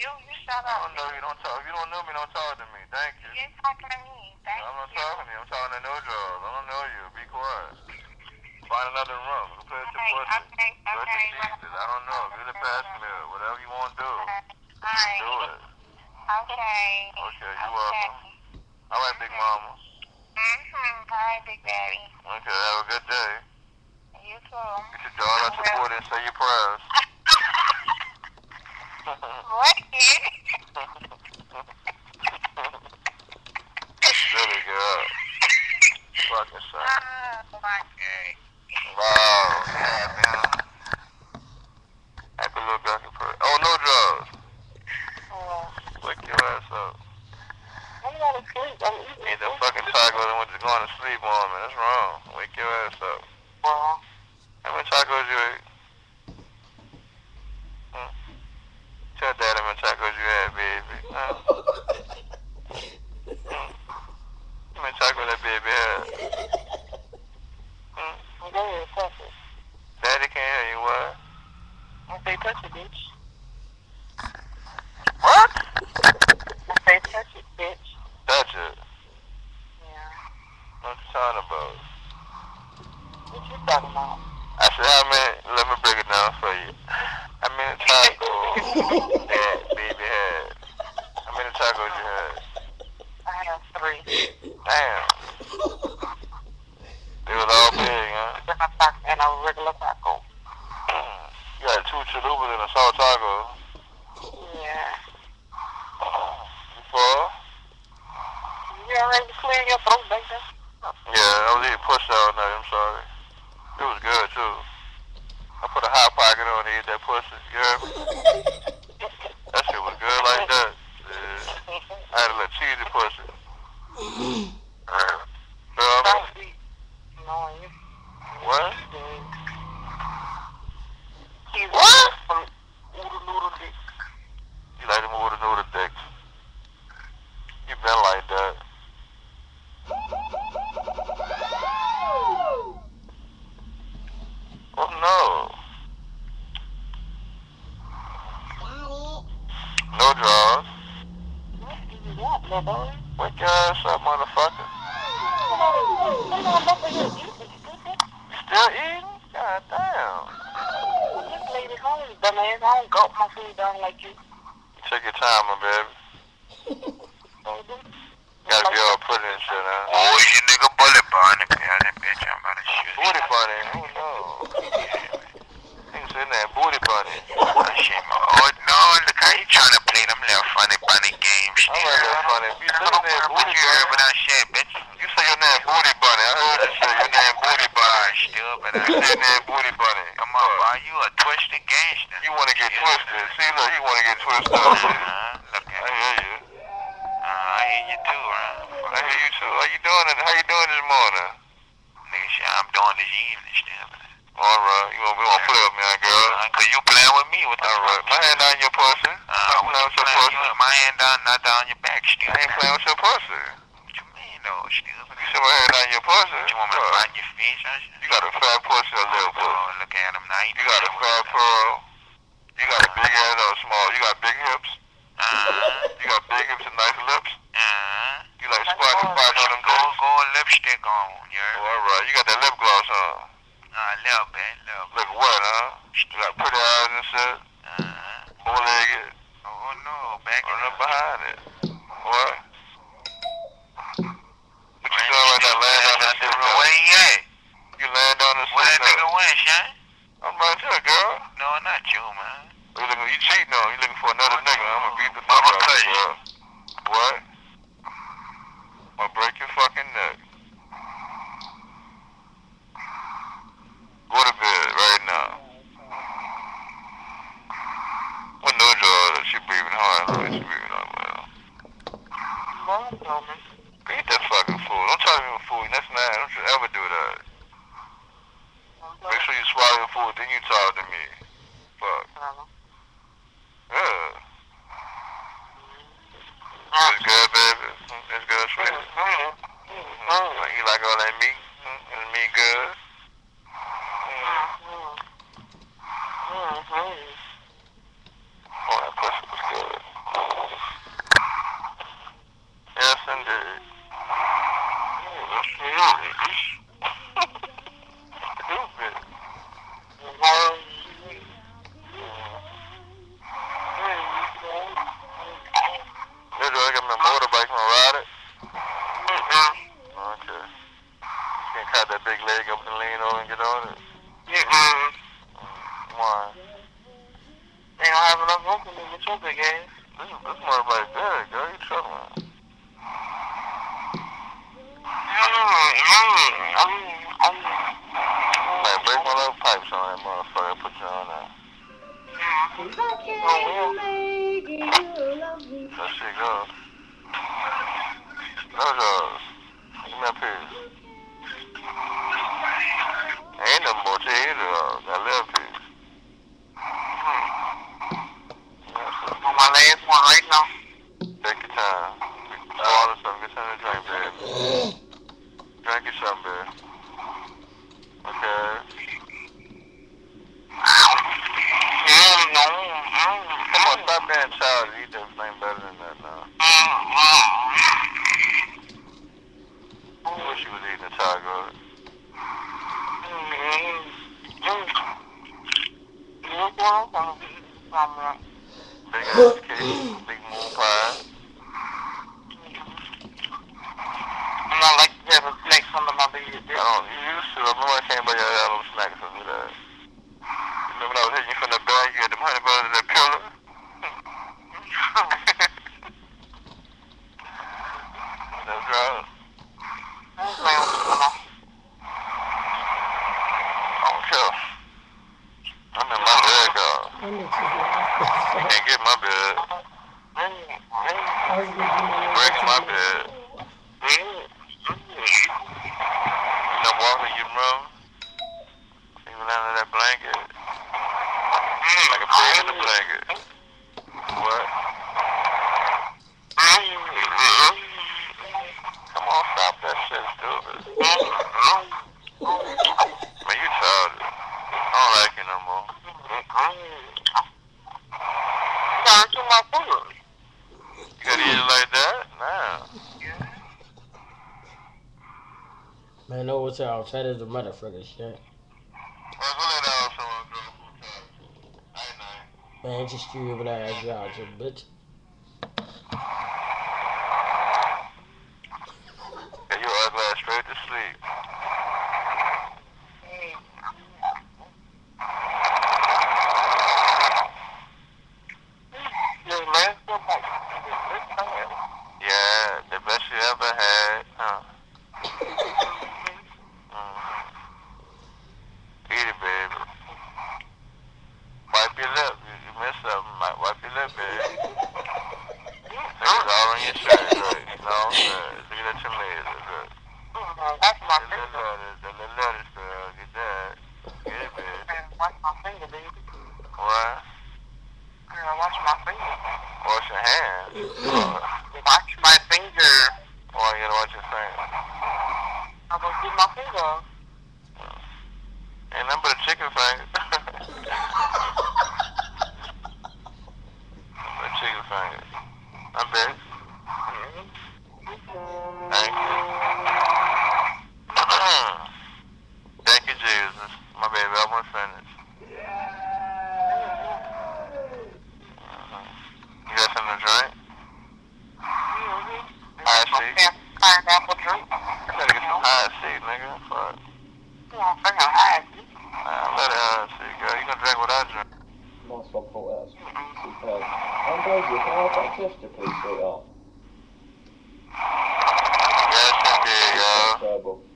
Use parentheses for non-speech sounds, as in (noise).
shut I up. don't know you. Don't talk. If you don't know me, don't talk to me. Thank you. You're talking to me. Thank I'm not you. talking to you. I'm talking to no drugs. I don't know you. Be quiet. Find another room. Go play with your Okay, pussy. okay, Go okay. your pieces. I don't know. Get a pass meal. Whatever you want to do. Do it. Okay. Okay, you Okay. welcome. All right, big mama. Mm-hmm. Alright, Big Daddy. Okay, have a good day. You too. Get your jaw out your booty and say your prayers. What? Really good. Fucking son. oh, my God. Wow. Yeah, man. Happy little Gunky purse. Oh, no drugs. Oh. Wake your ass up. I'm going to sleep. I'm eating. Ain't the fucking tacos and went to going to sleep on me. That's wrong. Wake your ass up. Well, How many tacos you ate? Hmm? Tell dad how many tacos you had, baby. Huh? Hmm? How many tacos that baby had? Hmm? I'm going to touch it. Daddy can't hear you, what? I say touch it, bitch. What? I say touch it, bitch. Touch it. Yeah. What you talking about? What you talking about? I said, how many, let me break it down for you. How many tacos that baby had? How many tacos you had? I have three. Damn. (laughs) They was all big, huh? And a taco, and a regular taco. You got two chalupas and a salt taco. Yeah. You full? You already clear your throat, baby? Yeah, I was eating pussy all night, I'm sorry. It was good, too. I put a hot pocket on to eat that pussy, you heard me? That shit was good like that. Yeah. I had a little cheesy pussy. Girl, Don't be. No, you. what? He's What? From Oodle Noodle Dick. You like them with a noodle dicks. You been like that. Oh no. No draws. What that, little boy? Wake your ass up, motherfucker. Come on, look at you. You stupid. Still eating? God damn. This lady home, dumbass. I don't gulp my food down like you. Take your time, my baby. baby. (laughs) Gotta get all put in shit, huh? Oh, you nigga bullet bunny. Yeah, that bitch, I'm about to shoot. Booty bunny. Oh no. Nigga sitting there, booty bunny. Oh, shit, my- oh, no, look how you trying to play them little funny bunny games. I'm like that funny. If you sitting there, What booty you heard bunny. about that shit, bitch? You say your name Booty Bunny. I heard that shit. Your name Booty Ah, Bunny. You on, a twisted. You want to get twisted. See, look, you want to get twisted. Uh-huh, I hear you. Uh, I hear you too, huh? I hear you too. How you doing? How you doing this morning? Nigga, I'm doing this evening. All right. You play with me, huh, girl? Uh, Cause you playing with me. Right. fuck? My hand down your pussy. Uh, I'm with your pussy. My hand down, not down your back still. I ain't playing with your pussy. What you though, still? You say my hand your pussy? You want me to find your face? You got a fat pussy or little pussy? Oh, look at him now. You got a fat pearl. You got a big ass or small. You got big hips. Uh-huh. You got big hips and nice lips. Uh-huh. You like squatting on them Go, dicks. go lipstick on, you Oh, all right. You got that lip gloss on. Uh, a little bit, little bit. Look wet, huh? You got pretty eyes and shit. Uh-huh. Bow-legged. Oh, no, back On in up behind it. What? What you doing right now? Laying on this shit? Where he at? You laying on this Where that shit? nigga now? went, Shane? I'm right here, girl. No, not you, man. You looking? You cheating on? You looking for another nigga? I'm gonna beat the fuck I'ma out of cut you, you. girl. What? I'm gonna break your fucking neck. Go to bed right now. With no jaw, she breathing hard. She breathing hard, well. Mom told me. Eat that fucking food. Don't try to me with food. That's not. Don't you ever do that. Make sure you swallow your food, then you talk to me. Fuck. Yeah. It's good, baby. It's good, sweetie. Mm-hmm. You like all that meat? Is meat good? Mm. Oh, that pussy was good. your big ass. This, this motherfucker good, girl. You trouble. Like, break my little pipes on that motherfucker. Put you on I can't make you love me. That shit goes. Those yours. Give me a piece. Ain't no more to either that little piece. On my last one right now. Take your time. Water something. Get something to drink, babe. Drink you something, babe. Okay. Mm, no. Mm, Come on, stop being childish. You do thing better than that now. I wish you was eating a tiger. Big (laughs) ass cake, big moon pie. I'm not like to have a snake under my bed. I don't, you used to. I remember I came by your house little snacks and do that. You remember when I was hitting you from the back, you had them honey buns in that pillow? I. Can't get my bed. Blanket. What? Come on, stop that shit, stupid. Man, you childish. I don't like you no more. You gotta eat it like that? Nah. Man, know what's out? That is the motherfucker shit. Let's lay down someone, girl. Night, night. Man, just you over there as y'all, bitch. Get your ugly ass straight to sleep. Yeah, the best you ever had. Huh. Mhm. Eat it, baby. Wipe your lip. You, you missed something. Might wipe your lip, baby. It's all on your shirt, right? You know, uh, look at that tomato. Look. That's my The little lettuce, the little lettuce, girl. Get that. Get it, baby. Watch my finger, baby. Watch my finger. Wash your hands. Watch my finger. oh, you gotta watch your finger. I'm gonna my finger. Ain't nothing but a chicken finger. (laughs) a chicken finger. I bet. I gotta get some high seat, nigga. Fuck. You want to drink a high? Nah, let it high. You gonna drink what I drink. I have that gesture, please, sweetheart? Yeah, it should be, uh...